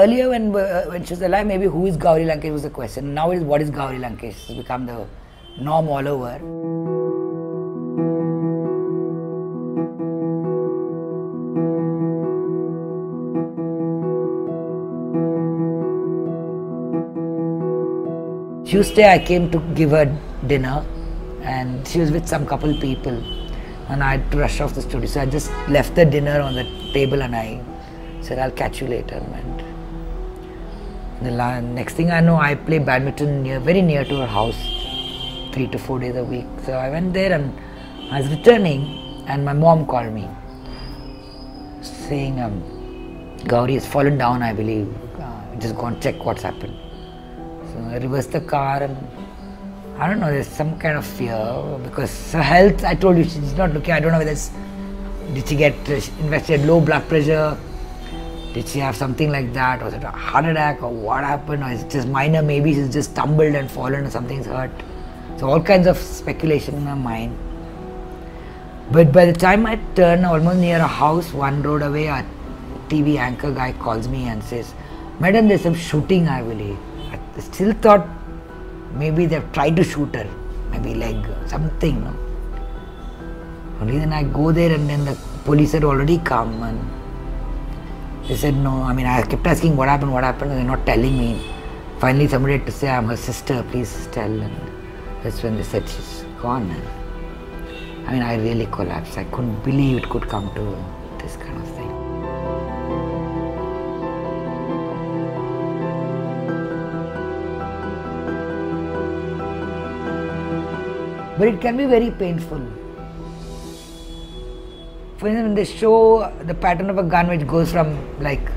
Earlier, when uh, when she was alive, maybe who is Gauri Lankesh was the question. Now it is what is Gauri Lankesh. It's become the norm all over. Tuesday, I came to give her dinner, and she was with some couple people, and I had to rush off the studio. So I just left the dinner on the table, and I said, "I'll catch you later." And the la- next thing I know, I play badminton near, very near to her house, three to four days a week. So I went there, and I was returning, and my mom called me, saying, um, "Gauri has fallen down, I believe. Uh, just go and check what's happened." So I reversed the car and I don't know, there's some kind of fear because her health, I told you, she's not looking, I don't know whether it's, did she get uh, investigated low blood pressure? Did she have something like that? Was it a heart attack or what happened? Or is it just minor? Maybe she's just stumbled and fallen or something's hurt. So all kinds of speculation in my mind. But by the time I turn almost near a house, one road away, a TV anchor guy calls me and says, Madam, there's some shooting, I believe. I still thought maybe they've tried to shoot her, maybe leg, something. No? Only then I go there and then the police had already come and they said no. I mean, I kept asking what happened, what happened, and they're not telling me. Finally, somebody had to say, I'm her sister, please tell. And that's when they said she's gone. I mean, I really collapsed. I couldn't believe it could come to this kind of thing. but it can be very painful. For instance, when they show the pattern of a gun which goes from like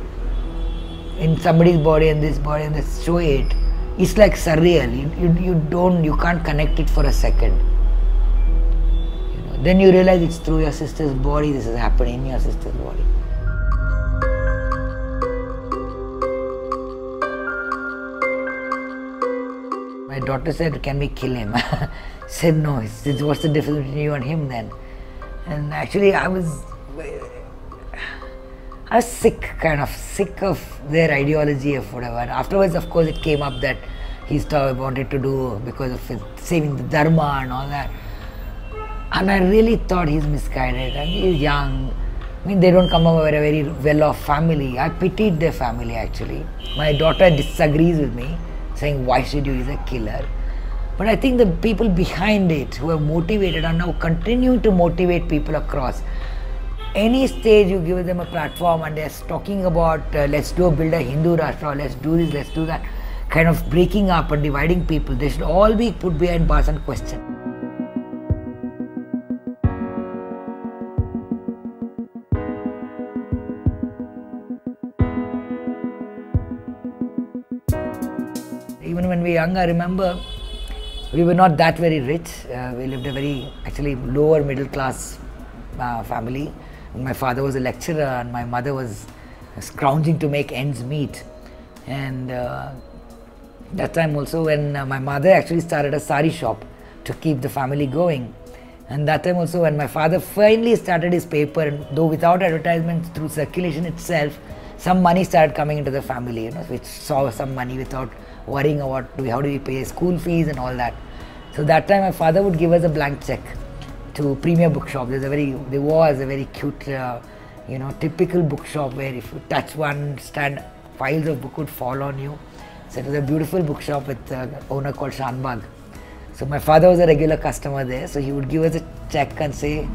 in somebody's body and this body and they show it, it's like surreal. You, you, you don't, you can't connect it for a second. You know, then you realize it's through your sister's body, this is happening in your sister's body. My daughter said, Can we kill him? said, No. Said, What's the difference between you and him then? And actually, I was. I was sick, kind of sick of their ideology of whatever. Afterwards, of course, it came up that he wanted to do because of saving the dharma and all that. And I really thought he's misguided and he's young. I mean, they don't come from a very, well off family. I pitied their family actually. My daughter disagrees with me saying why should you, he's a killer. But I think the people behind it who are motivated are now continuing to motivate people across. Any stage you give them a platform and they're talking about uh, let's do build a Hindu Rashtra, let's do this, let's do that, kind of breaking up and dividing people, they should all be put behind bars and questioned. Even when we were young, I remember we were not that very rich. Uh, we lived a very actually lower middle class uh, family. My father was a lecturer and my mother was scrounging to make ends meet. And uh, that time also when uh, my mother actually started a sari shop to keep the family going. And that time also when my father finally started his paper, though without advertisements through circulation itself, some money started coming into the family, you know, which saw some money without worrying about how do we pay school fees and all that. So that time my father would give us a blank check to Premier Bookshop. There's a very, there was a very cute, uh, you know, typical bookshop where if you touch one stand, files of book would fall on you. So it was a beautiful bookshop with an owner called Shanbhag. So my father was a regular customer there, so he would give us a check and say,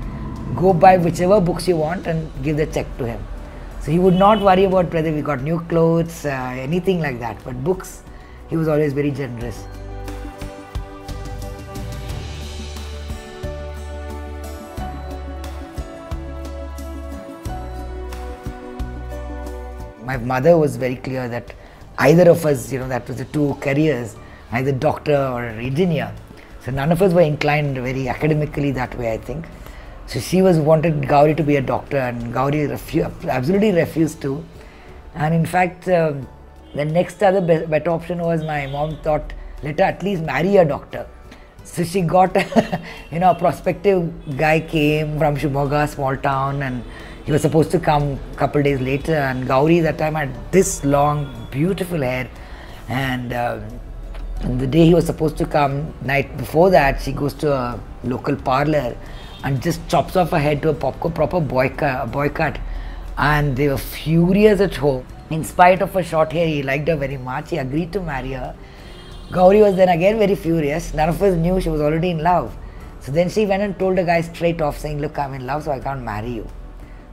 go buy whichever books you want and give the check to him. So he would not worry about whether we got new clothes, uh, anything like that. But books, he was always very generous. My mother was very clear that either of us, you know, that was the two careers, either doctor or engineer. So none of us were inclined very academically that way, I think. So she was wanted Gauri to be a doctor, and Gauri refu- absolutely refused to. And in fact, um, the next other be- better option was my mom thought let her at least marry a doctor. So she got, you know, a prospective guy came from Shimoga, small town, and he was supposed to come a couple days later, and Gauri that time had this long, beautiful hair, and. And the day he was supposed to come, night before that, she goes to a local parlor and just chops off her head to a proper boy cut, boy. And they were furious at home. In spite of her short hair, he liked her very much. He agreed to marry her. Gauri was then again very furious. None of us knew she was already in love. So then she went and told the guy straight off, saying, Look, I'm in love, so I can't marry you.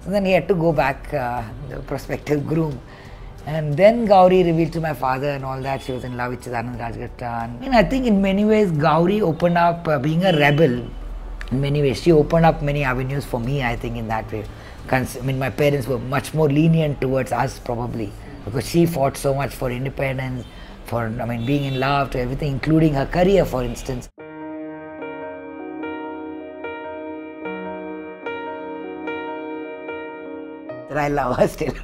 So then he had to go back, uh, the prospective groom. And then Gauri revealed to my father and all that she was in love with Chidanand Rajgattan. And I think in many ways Gauri opened up, uh, being a rebel, many ways, she opened up many avenues for me, I think, in that way. I mean, my parents were much more lenient towards us, probably, because she fought so much for independence, for, I mean, being in love, to everything, including her career, for instance. That I love her still.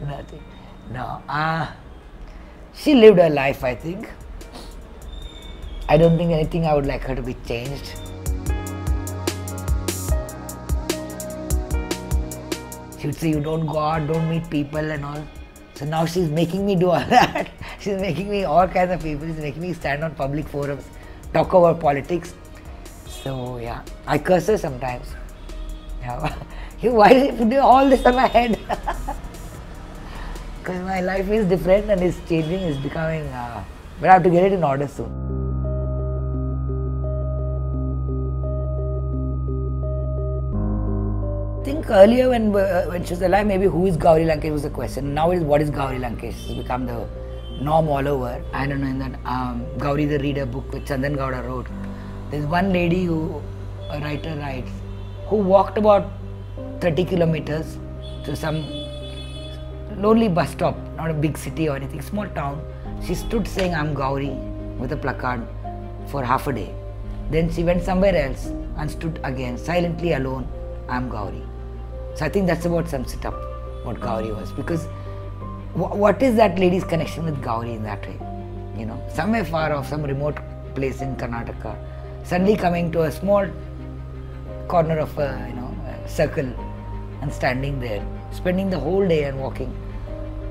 Nothing. No. Uh, she lived her life, I think. I don't think anything I would like her to be changed. She would say, You don't go out, don't meet people, and all. So now she's making me do all that. she's making me all kinds of people. She's making me stand on public forums, talk about politics. So, yeah, I curse her sometimes. Yeah. Why did you do all this on my head? Because my life is different and it's changing, it's becoming. Uh, but I have to get it in order soon. Think earlier when uh, when she was alive, maybe who is Gauri Lankesh was the question. Now it is what is Gauri Lankesh? It's become the norm all over. I don't know in that um, Gauri the Reader book which Chandan Gowda wrote. There's one lady who a writer writes who walked about 30 kilometers to some lonely bus stop, not a big city or anything, small town. She stood saying, I'm Gauri with a placard for half a day. Then she went somewhere else and stood again, silently alone, I'm Gauri. So I think that's about sums it up, what Gauri mm. was. Because what is that lady's connection with Gauri in that way? You know, somewhere far off, some remote place in Karnataka, suddenly coming to a small corner of a, you know, a circle and standing there, spending the whole day and walking.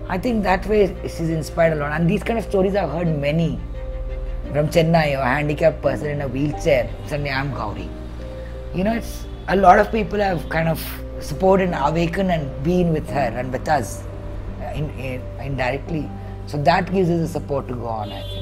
I think that way she's inspired a lot. And these kind of stories I've heard many from Chennai, a handicapped person in a wheelchair, suddenly I'm Gauri. You know, it's a lot of people have kind of supported and awaken and been with her and with us uh, in, in, indirectly. So that gives us the support to go on, I think.